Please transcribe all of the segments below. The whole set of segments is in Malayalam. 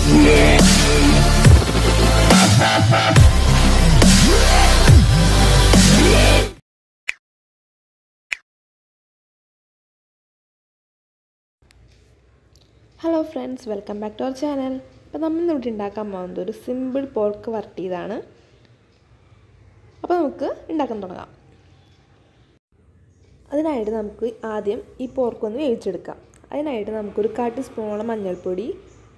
Hello friends welcome back to our channel അപ്പോൾ നമ്മൾ ഇവിടെ ഉണ്ടാക്കാൻ പോകുന്നത് ഒരു സിമ്പിൾ പോർക്ക് വരട്ടിയതാണ്. അപ്പോൾ നമുക്ക് ഉണ്ടാക്കാൻ തുടങ്ങാം. അതിനായിട്ട് നമുക്ക് ആദ്യം ഈ പോർക്ക് ഒന്ന് വേവിച്ചെടുക്കാം. അതിനായിട്ട് നമുക്കൊരു കാട്ടി സ്പൂണോളം മഞ്ഞൾപ്പൊടി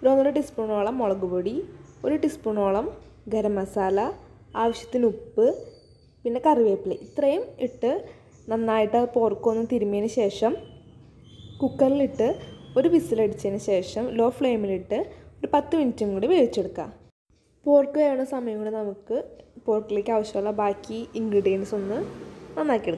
ഒരു ഒന്നര ടീസ്പൂണോളം മുളക് പൊടി ഒരു ടീസ്പൂണോളം ഗരം മസാല ആവശ്യത്തിന് ഉപ്പ് പിന്നെ കറിവേപ്പില. ഇത്രയും ഇട്ട് നന്നായിട്ട് പോർക്കൊന്ന് തിരുമ്മിയതിന് ശേഷം കുക്കറിലിട്ട് ഒരു വിസിലടിച്ചതിന് ശേഷം ലോ ഫ്ലെയിമിലിട്ട് ഒരു പത്ത് മിനിറ്റും കൂടി വേവിച്ചെടുക്കുക. പോർക്ക് വേവുന്ന സമയം കൂടി നമുക്ക് പോർക്കിലേക്ക് ആവശ്യമുള്ള ബാക്കി ഇൻഗ്രീഡിയൻസ് ഒന്ന് നന്നാക്കി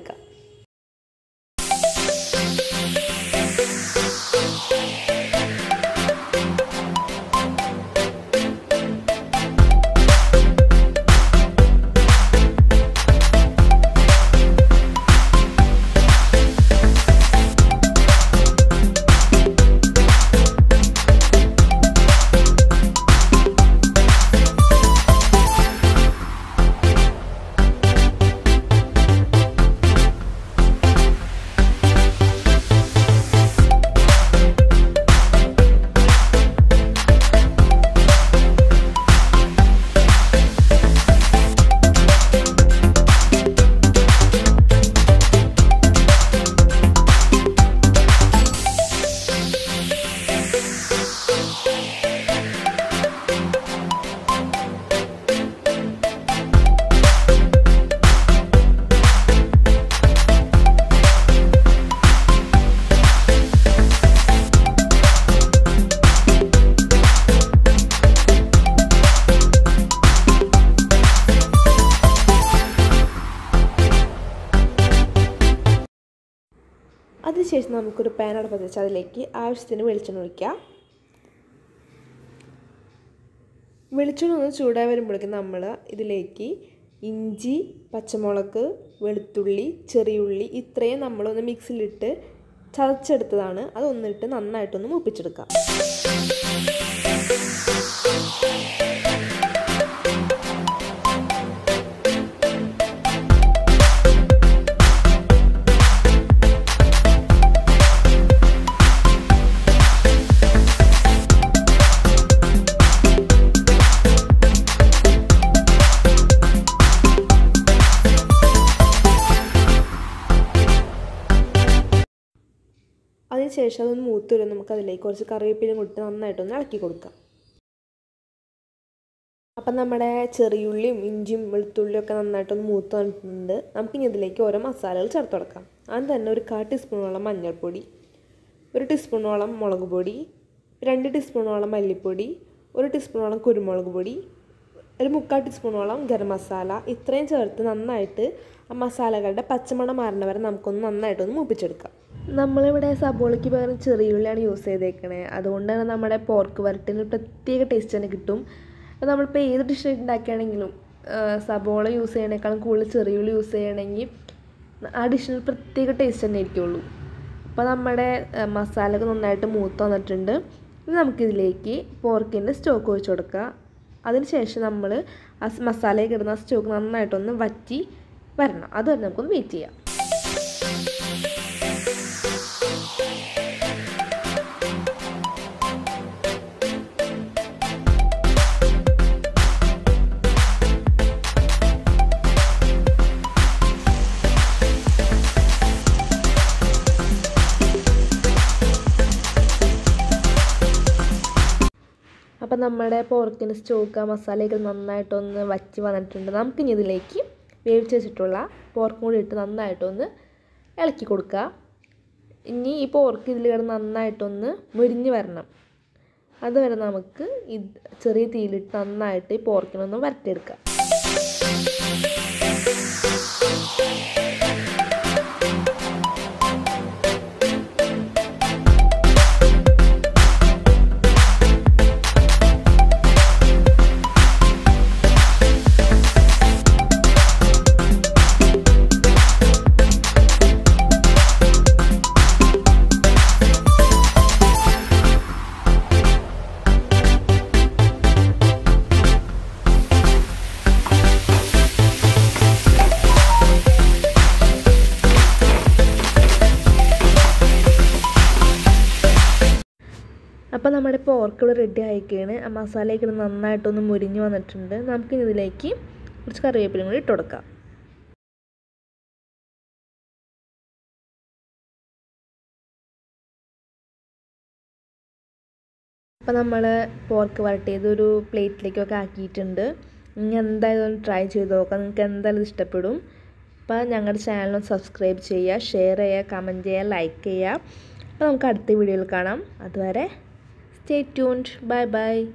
അതിനുശേഷം നമുക്കൊരു പാൻ അടുപ്പത്ത് വെച്ച് അതിലേക്ക് ആവശ്യത്തിന് വെളിച്ചെണ്ണ ഒഴിക്കാം. വെളിച്ചെണ്ണ ഒന്ന് ചൂടായി വരുമ്പോഴേക്കും നമ്മൾ ഇതിലേക്ക് ഇഞ്ചി പച്ചമുളക് വെളുത്തുള്ളി ചെറിയുള്ളി ഇത്രയും നമ്മളൊന്ന് മിക്സിലിട്ട് ചതച്ചെടുത്തതാണ്. അതൊന്നിട്ട് നന്നായിട്ടൊന്ന് മൂപ്പിച്ചെടുക്കാം. അതിനുശേഷം അതൊന്ന് മൂത്ത് വരും നമുക്ക് അതിലേക്ക് കുറച്ച് കറിവേപ്പിലും കൊടുത്ത് നന്നായിട്ടൊന്ന് ഇളക്കി കൊടുക്കാം. അപ്പം നമ്മുടെ ചെറിയുള്ളിയും ഇഞ്ചിയും വെളുത്തുള്ളിയും ഒക്കെ നന്നായിട്ടൊന്ന് മൂത്ത് വന്നിട്ടുണ്ട്. നമുക്കിനി ഇതിലേക്ക് ഓരോ മസാലകൾ ചേർത്ത് കൊടുക്കാം. ആദ്യം തന്നെ ഒരു കാ ടീസ്പൂണോളം മഞ്ഞൾപ്പൊടി ഒരു ടീസ്പൂണോളം മുളക് പൊടി രണ്ട് ടീസ്പൂണോളം മല്ലിപ്പൊടി ഒരു ടീസ്പൂണോളം കുരുമുളക് പൊടി ഒരു മുക്കാൽ ടീസ്പൂണോളം ഗരം മസാല. ഇത്രയും ചേർത്ത് നന്നായിട്ട് ആ മസാലകളുടെ പച്ചമണം മാറണ വരെ നമുക്കൊന്ന് നന്നായിട്ടൊന്ന് മൂപ്പിച്ചെടുക്കാം. നമ്മളിവിടെ സബോളയ്ക്ക് പകരം ചെറിയുള്ളിയാണ് യൂസ് ചെയ്തേക്കണേ. അതുകൊണ്ടാണ് നമ്മുടെ പോർക്ക് വരട്ടിന് പ്രത്യേക ടേസ്റ്റ് തന്നെ കിട്ടും. അപ്പോൾ നമ്മളിപ്പോൾ ഏത് ഡിഷ് ഉണ്ടാക്കുകയാണെങ്കിലും സബോള യൂസ് ചെയ്യണേക്കാളും കൂടുതൽ ചെറിയുള്ളി യൂസ് ചെയ്യണമെങ്കിൽ ആ ഡിഷിന് പ്രത്യേക ടേസ്റ്റ് തന്നെ ആയിരിക്കുള്ളൂ. അപ്പോൾ നമ്മുടെ മസാലയൊക്കെ നന്നായിട്ട് മൂത്ത് വന്നിട്ടുണ്ട്. ഇനി നമുക്കിതിലേക്ക് പോർക്കിന്റെ സ്റ്റോക്ക് ഒഴിച്ച് കൊടുക്കുക അതിനുശേഷം നമ്മൾ ആ മസാലയൊക്കെ ഇടുന്ന സ്റ്റോക്ക് നന്നായിട്ടൊന്ന് വറ്റി വരണം. അതുവരെ നമുക്കൊന്ന് വെയിറ്റ് ചെയ്യാം. അപ്പം നമ്മുടെ പോർക്കിന് സ്റ്റോക്ക് മസാലയൊക്കെ നന്നായിട്ടൊന്ന് വറ്റി വന്നിട്ടുണ്ട്. നമുക്കിനി ഇതിലേക്ക് വേവിച്ച് വെച്ചിട്ടുള്ള പോർക്കും കൂടി ഇട്ട് നന്നായിട്ടൊന്ന് ഇളക്കി കൊടുക്കുക. ഇനി ഈ പോർക്ക് ഇതിൽ കിടന്ന് നന്നായിട്ടൊന്ന് മുരിഞ്ഞ് വരണം. അതുവരെ നമുക്ക് ഇത് ചെറിയ തീയിലിട്ട് നന്നായിട്ട് ഈ പോർക്കിനൊന്ന് വരട്ടിയെടുക്കാം. നമ്മുടെ പോർക്ക് ഇവിടെ റെഡി ആയിക്കാണ്. ആ മസാലയൊക്കെ നന്നായിട്ടൊന്ന് മുരിഞ്ഞ് വന്നിട്ടുണ്ട്. നമുക്കിനി ഇതിലേക്ക് കുറച്ച് കറിവേപ്പിലും കൂടി ഇട്ട് കൊടുക്കാം. അപ്പോൾ നമ്മൾ പോർക്ക് വരട്ടിയത് ഒരു പ്ലേറ്റിലേക്കൊക്കെ ആക്കിയിട്ടുണ്ട്. ഇനി എന്തായാലും ട്രൈ ചെയ്ത് നോക്കാം. നിങ്ങൾക്ക് എന്തായാലും ഇഷ്ടപ്പെടും. അപ്പോൾ ഞങ്ങളുടെ ചാനൽ സബ്സ്ക്രൈബ് ചെയ്യുക ഷെയർ ചെയ്യുക കമന്റ് ചെയ്യുക ലൈക്ക് ചെയ്യുക. അപ്പോൾ നമുക്ക് അടുത്ത വീഡിയോയിൽ കാണാം. അതുവരെ Stay tuned. Bye bye.